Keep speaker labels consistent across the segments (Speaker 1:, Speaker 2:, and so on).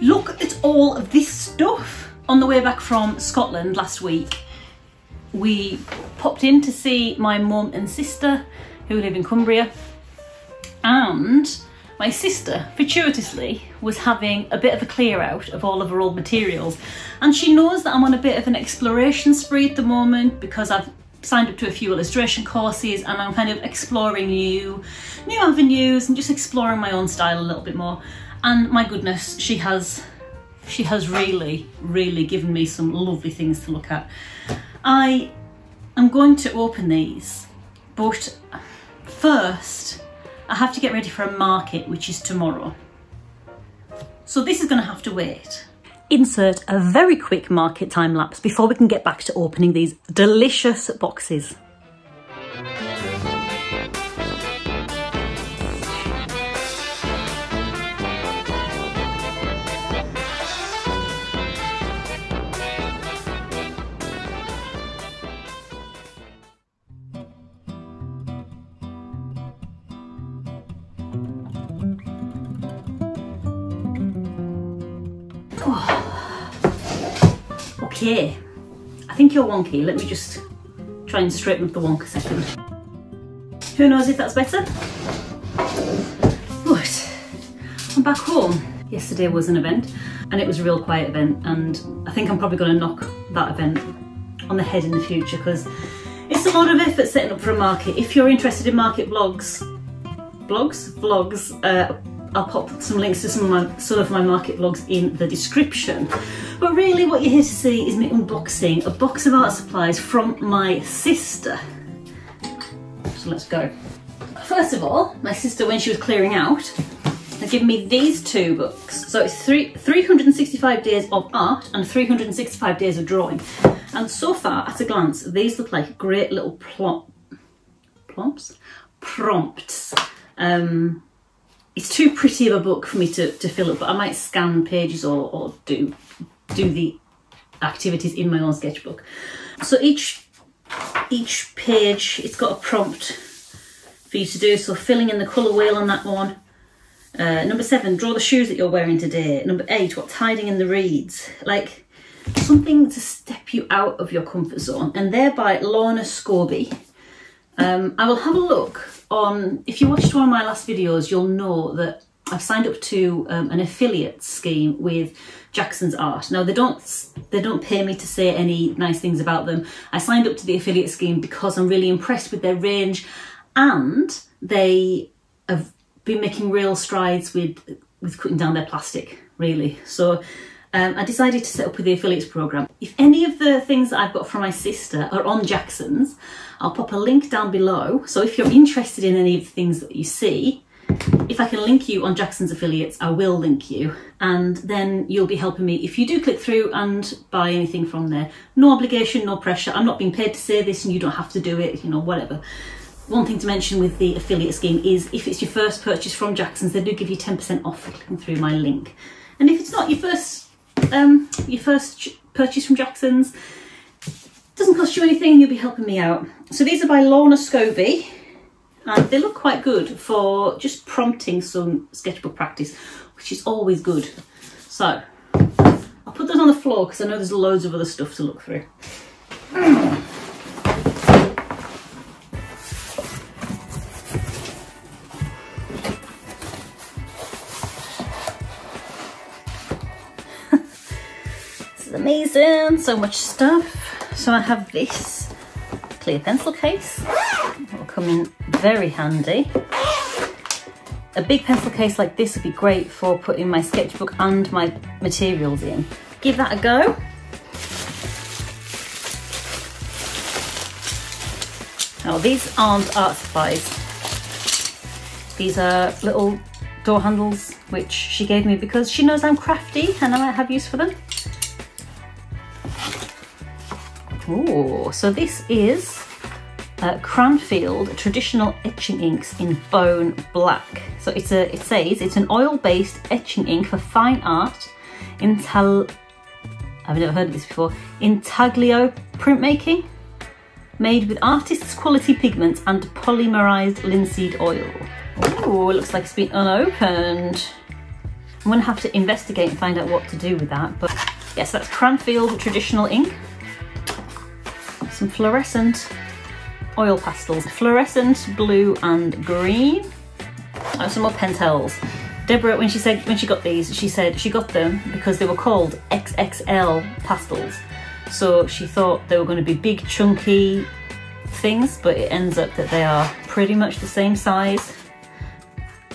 Speaker 1: Look at all of this stuff. On the way back from Scotland last week, we popped in to see my mum and sister who live in Cumbria. And my sister fortuitously was having a bit of a clear out of all of her old materials. And she knows that I'm on a bit of an exploration spree at the moment because I've signed up to a few illustration courses and I'm kind of exploring new new avenues and just exploring my own style a little bit more and my goodness she has she has really really given me some lovely things to look at I am going to open these but first I have to get ready for a market, which is tomorrow. So this is going to have to wait. Insert a very quick market time lapse before we can get back to opening these delicious boxes. Okay, I think you're wonky. Let me just try and straighten up the wonk a second. Who knows if that's better? But I'm back home. Yesterday was an event and it was a real quiet event and I think I'm probably going to knock that event on the head in the future because it's a lot of effort setting up for a market. If you're interested in market blogs, blogs, vlogs, uh, I'll pop some links to some of my of my market vlogs in the description. But really what you're here to see is me unboxing a box of art supplies from my sister. So let's go. First of all, my sister when she was clearing out had given me these two books. So it's three, 365 days of art and 365 days of drawing. And so far, at a glance, these look like great little plomp, plomps? Prompts. Um, it's too pretty of a book for me to, to fill up, but I might scan pages or, or do do the activities in my own sketchbook. So each each page, it's got a prompt for you to do. So filling in the colour wheel on that one. Uh, number seven, draw the shoes that you're wearing today. Number eight, what's hiding in the reeds. Like something to step you out of your comfort zone. And thereby Lorna Scobie. Um, I will have a look on, if you watched one of my last videos, you'll know that I've signed up to um, an affiliate scheme with Jackson's Art. Now they don't they don't pay me to say any nice things about them. I signed up to the affiliate scheme because I'm really impressed with their range and they have been making real strides with with cutting down their plastic really. So um, I decided to set up with the affiliates program. If any of the things that I've got from my sister are on Jackson's, I'll pop a link down below. So if you're interested in any of the things that you see, if I can link you on Jackson's affiliates, I will link you. And then you'll be helping me if you do click through and buy anything from there. No obligation, no pressure. I'm not being paid to say this and you don't have to do it, you know, whatever. One thing to mention with the affiliate scheme is if it's your first purchase from Jackson's, they do give you 10% off clicking through my link. And if it's not your first um, your first purchase from Jackson's, doesn't cost you anything, you'll be helping me out. So these are by Lorna Scobie and they look quite good for just prompting some sketchbook practice, which is always good. So I'll put those on the floor because I know there's loads of other stuff to look through. so much stuff. So I have this clear pencil case will come in very handy. A big pencil case like this would be great for putting my sketchbook and my materials in. Give that a go. Now these aren't art supplies. These are little door handles which she gave me because she knows I'm crafty and I might have use for them. So this is uh, Cranfield traditional etching inks in bone black. So it's a, it says it's an oil-based etching ink for fine art, intal, I've never heard of this before, intaglio printmaking, made with artist's quality pigments and polymerized linseed oil. Oh, it looks like it's been unopened. I'm gonna have to investigate and find out what to do with that. But yes, that's Cranfield traditional ink. Some fluorescent oil pastels, fluorescent blue and green. And some more Pentels. Deborah, when she said when she got these, she said she got them because they were called XXL pastels. So she thought they were going to be big, chunky things, but it ends up that they are pretty much the same size.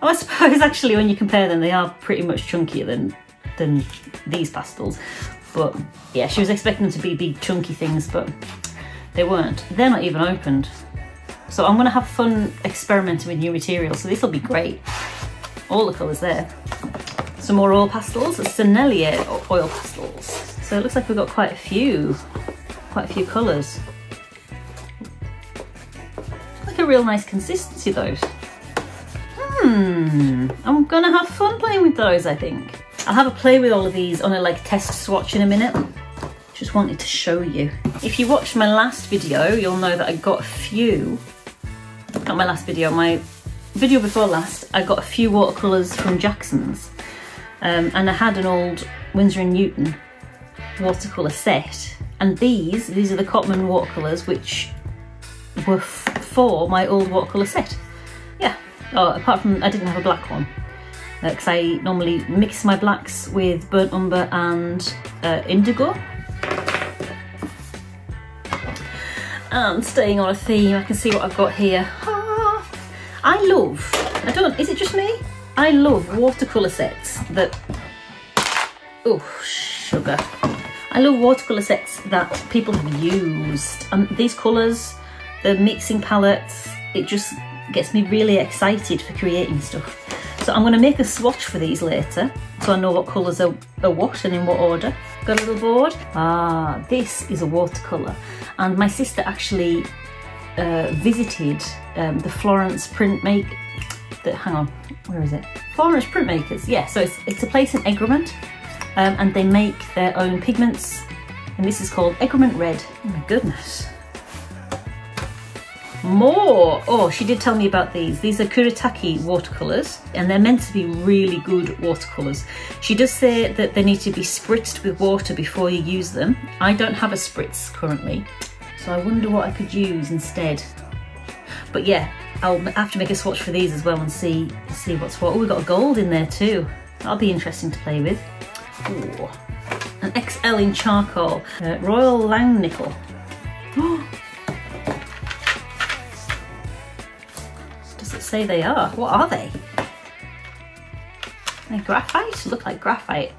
Speaker 1: I suppose actually when you compare them, they are pretty much chunkier than than these pastels. But yeah, she was expecting them to be big, chunky things, but they weren't. They're not even opened. So I'm gonna have fun experimenting with new materials. So this will be great. All the colours there. Some more oil pastels, Sennelier oil pastels. So it looks like we've got quite a few, quite a few colours. Like a real nice consistency those. Hmm, I'm gonna have fun playing with those I think. I'll have a play with all of these on a like test swatch in a minute just wanted to show you. If you watched my last video, you'll know that I got a few, not my last video, my video before last, I got a few watercolours from Jackson's. Um, and I had an old Winsor & Newton watercolour set. And these, these are the Cotman watercolours, which were for my old watercolour set. Yeah, oh, apart from I didn't have a black one because uh, I normally mix my blacks with burnt umber and uh, indigo And staying on a theme, I can see what I've got here. Ah, I love, I don't, is it just me? I love watercolour sets that, oh, sugar. I love watercolour sets that people have used. And these colours, the mixing palettes, it just gets me really excited for creating stuff. So I'm going to make a swatch for these later so I know what colours are, are what and in what order. Got a little board. Ah, this is a watercolour and my sister actually uh, visited um, the Florence printmaker, hang on, where is it? Florence Printmakers, yeah, so it's, it's a place in Egremont um, and they make their own pigments and this is called Egremont Red. Oh my goodness. More! Oh, she did tell me about these. These are Kuretake watercolours and they're meant to be really good watercolours. She does say that they need to be spritzed with water before you use them. I don't have a spritz currently, so I wonder what I could use instead. But yeah, I'll have to make a swatch for these as well and see see what's what. Oh, we've got a gold in there too. That'll be interesting to play with. Ooh. An XL in charcoal, uh, Royal Langnickel. say they are? What are they? They're graphite? Look like graphite.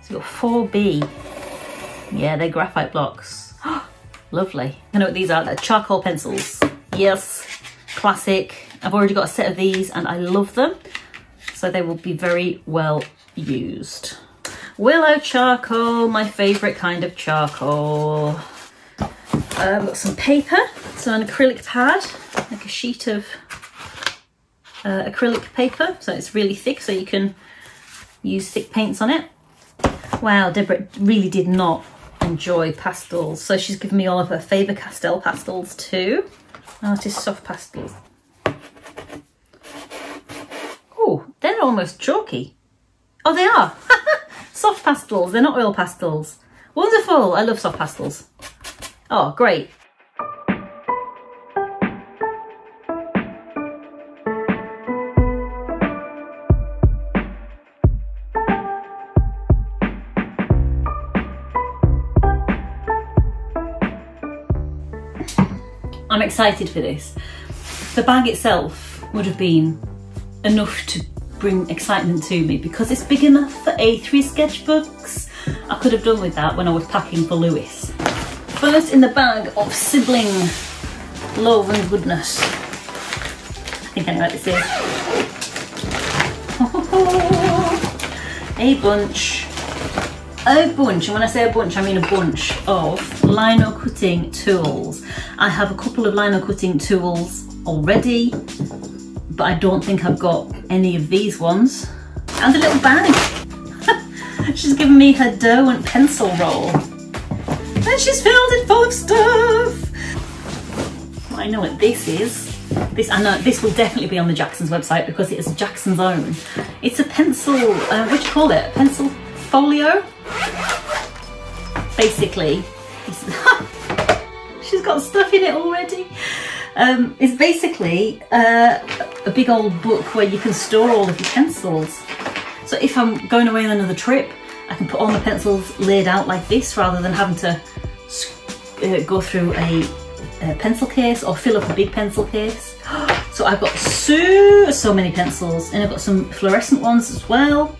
Speaker 1: So you've got 4B. Yeah, they're graphite blocks. Lovely. I know what these are, they're charcoal pencils. Yes, classic. I've already got a set of these and I love them. So they will be very well used. Willow charcoal, my favourite kind of charcoal. I've got some paper, so an acrylic pad, like a sheet of uh, acrylic paper. So it's really thick, so you can use thick paints on it. Wow, Deborah really did not enjoy pastels. So she's given me all of her Faber-Castell pastels too. Artist soft pastels. Oh, they're almost chalky. Oh, they are. soft pastels, they're not oil pastels. Wonderful, I love soft pastels. Oh, great. Excited for this. The bag itself would have been enough to bring excitement to me because it's big enough for A3 sketchbooks. I could have done with that when I was packing for Lewis. First in the bag of sibling love and goodness. I think I know what this is. a bunch a bunch, and when I say a bunch, I mean a bunch of lino cutting tools. I have a couple of lino cutting tools already, but I don't think I've got any of these ones. And a little bag. she's given me her Derwent pencil roll. And she's filled it full of stuff. I know what this is. This I know this will definitely be on the Jackson's website because it is Jackson's own. It's a pencil, uh, what do you call it? A Pencil folio? Basically, she's got stuff in it already. Um, it's basically uh, a big old book where you can store all of your pencils. So if I'm going away on another trip, I can put all my pencils laid out like this rather than having to uh, go through a, a, pencil case or fill up a big pencil case. So I've got so, so many pencils and I've got some fluorescent ones as well.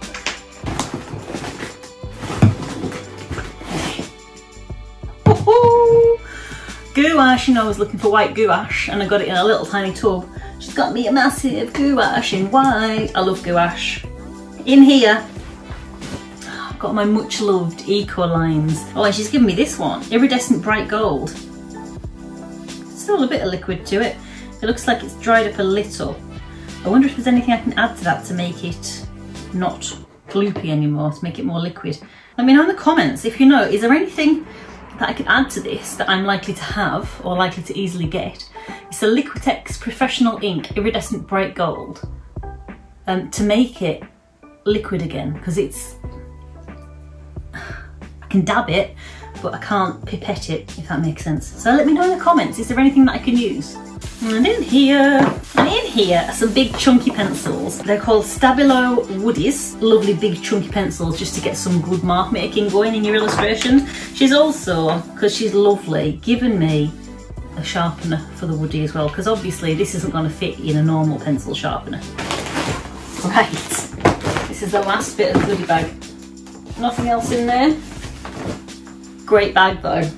Speaker 1: Gouache, you know, I was looking for white gouache and I got it in a little tiny tub. She's got me a massive gouache in white. I love gouache. In here, I've got my much loved Ecolines. Oh, and she's given me this one, iridescent bright gold. Still a bit of liquid to it. It looks like it's dried up a little. I wonder if there's anything I can add to that to make it not gloopy anymore, to make it more liquid. Let me know in the comments if you know, is there anything that I can add to this that I'm likely to have or likely to easily get. is a Liquitex Professional Ink Iridescent Bright Gold um, to make it liquid again because it's, I can dab it but I can't pipette it if that makes sense. So let me know in the comments, is there anything that I can use? And in here, and in here are some big chunky pencils. They're called Stabilo Woodies. Lovely big chunky pencils just to get some good mark making going in your illustration. She's also, because she's lovely, given me a sharpener for the Woody as well, because obviously this isn't going to fit in a normal pencil sharpener. Right, this is the last bit of the goodie bag. Nothing else in there. Great bag though.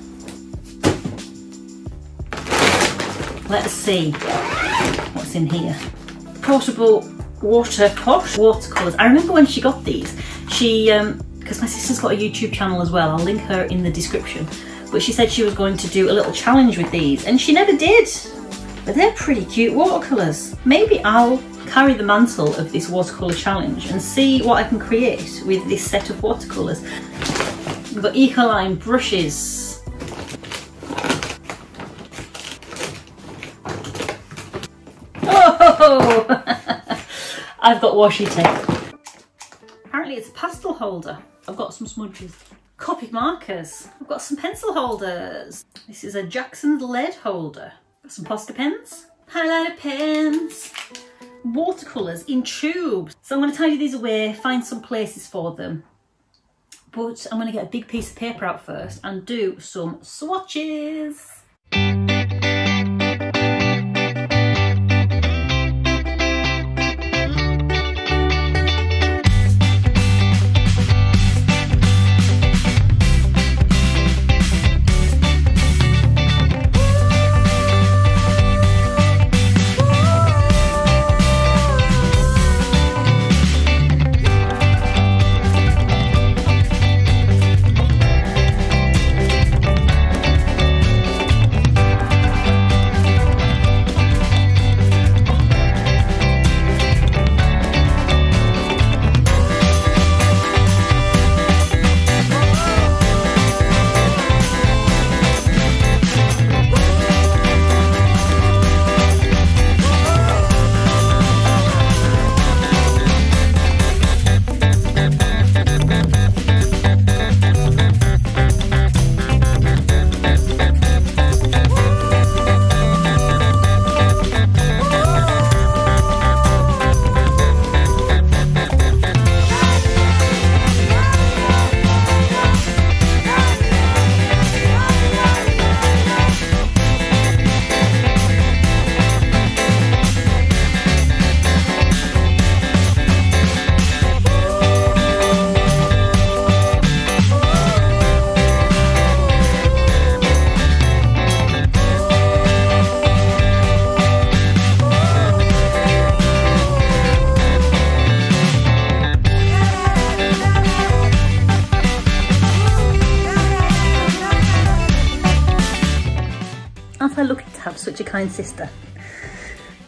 Speaker 1: Let's see what's in here. Portable water pot, watercolours. I remember when she got these, she, because um, my sister's got a YouTube channel as well, I'll link her in the description, but she said she was going to do a little challenge with these, and she never did. But they're pretty cute watercolours. Maybe I'll carry the mantle of this watercolour challenge and see what I can create with this set of watercolours. We've got Ecoline brushes, I've got washi tape. Apparently it's a pastel holder. I've got some smudges. Copic markers. I've got some pencil holders. This is a Jackson's lead holder. Got some Posca pens. Highlighter pens. Watercolours in tubes. So I'm going to tidy these away, find some places for them. But I'm going to get a big piece of paper out first and do some swatches.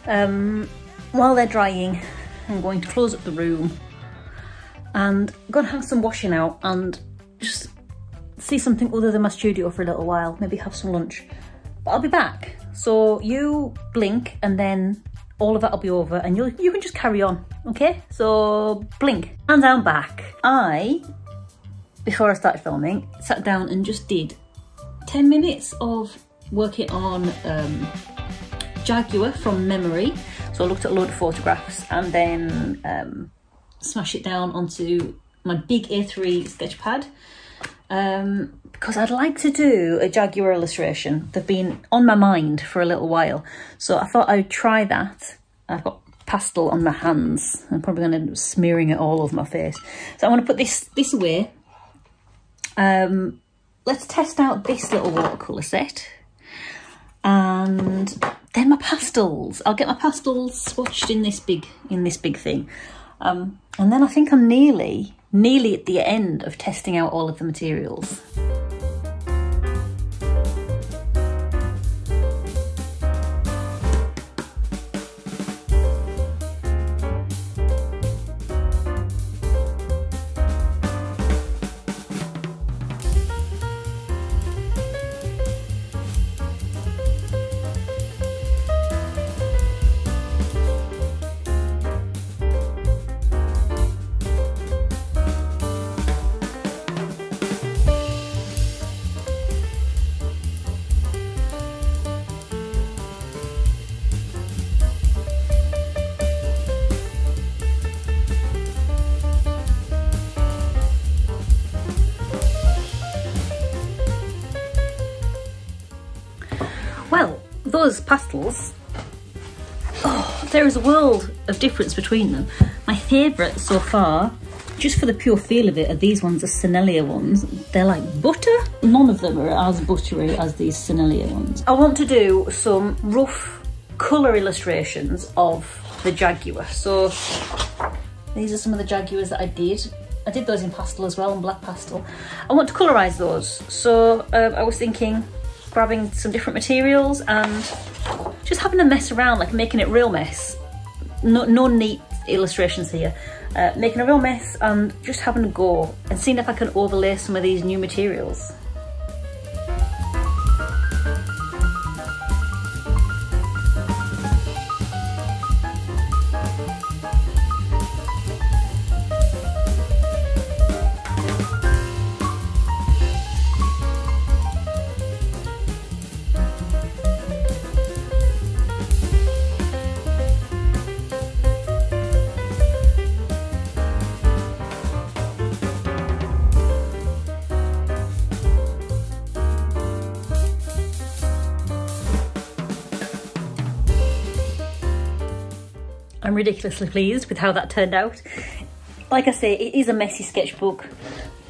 Speaker 1: Um, while they're drying, I'm going to close up the room and I'm going to hang some washing out and just see something other than my studio for a little while, maybe have some lunch. But I'll be back. So you blink and then all of that will be over and you you can just carry on, okay? So blink, and down back. I, before I started filming, sat down and just did 10 minutes of working on um, Jaguar from memory. So I looked at a load of photographs and then um, smash it down onto my big A3 sketch pad um, because I'd like to do a Jaguar illustration. They've been on my mind for a little while. So I thought I'd try that. I've got pastel on my hands. I'm probably going to end up smearing it all over my face. So I want to put this, this away. Um, let's test out this little watercolour set. And then my pastels. I'll get my pastels swatched in this big, in this big thing. Um, and then I think I'm nearly, nearly at the end of testing out all of the materials. Well, those pastels, oh, there is a world of difference between them. My favourite so far, just for the pure feel of it, are these ones, the Sennelier ones. They're like butter. None of them are as buttery as these Sennelier ones. I want to do some rough colour illustrations of the Jaguar. So these are some of the Jaguars that I did. I did those in pastel as well, in black pastel. I want to colorise those. So um, I was thinking grabbing some different materials and just having a mess around, like making it real mess. No, no neat illustrations here. Uh, making a real mess and just having a go and seeing if I can overlay some of these new materials. I'm ridiculously pleased with how that turned out. Like I say, it is a messy sketchbook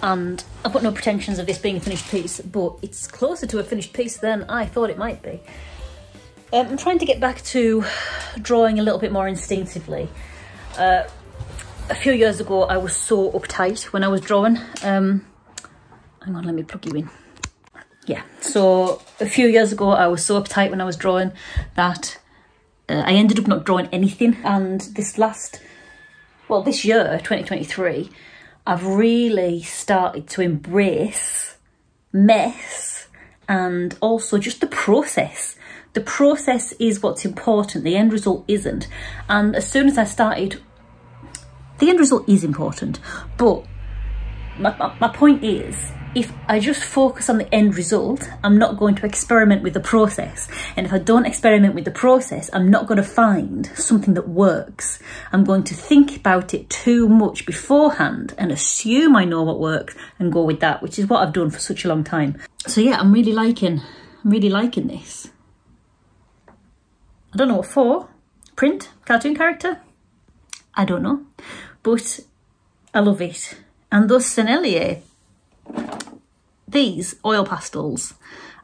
Speaker 1: and I've got no pretensions of this being a finished piece, but it's closer to a finished piece than I thought it might be. Um, I'm trying to get back to drawing a little bit more instinctively. Uh, a few years ago, I was so uptight when I was drawing. Um, hang on, let me plug you in. Yeah, so a few years ago, I was so uptight when I was drawing that uh, I ended up not drawing anything. And this last, well, this year, 2023, I've really started to embrace mess and also just the process. The process is what's important, the end result isn't. And as soon as I started, the end result is important, but my, my, my point is, if I just focus on the end result, I'm not going to experiment with the process. And if I don't experiment with the process, I'm not going to find something that works. I'm going to think about it too much beforehand and assume I know what works and go with that, which is what I've done for such a long time. So yeah, I'm really liking, I'm really liking this. I don't know what for. Print? Cartoon character? I don't know. But I love it. And those Sennelier these oil pastels,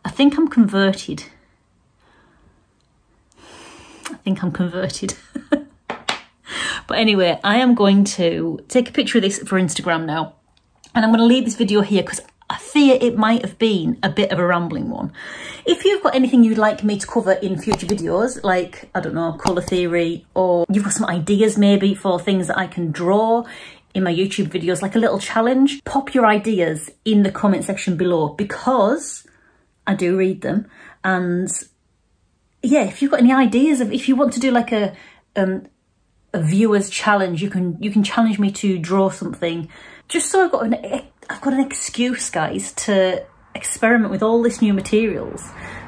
Speaker 1: I think I'm converted. I think I'm converted. but anyway, I am going to take a picture of this for Instagram now. And I'm going to leave this video here because I fear it might have been a bit of a rambling one. If you've got anything you'd like me to cover in future videos, like, I don't know, colour theory, or you've got some ideas maybe for things that I can draw in my YouTube videos, like a little challenge, pop your ideas in the comment section below because I do read them and yeah, if you've got any ideas of if you want to do like a um, a viewer's challenge, you can you can challenge me to draw something. Just so I've got an I've got an excuse, guys, to experiment with all this new materials.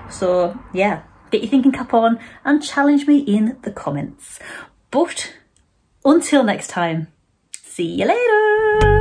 Speaker 1: So yeah, get your thinking cap on and challenge me in the comments. But until next time, see you later.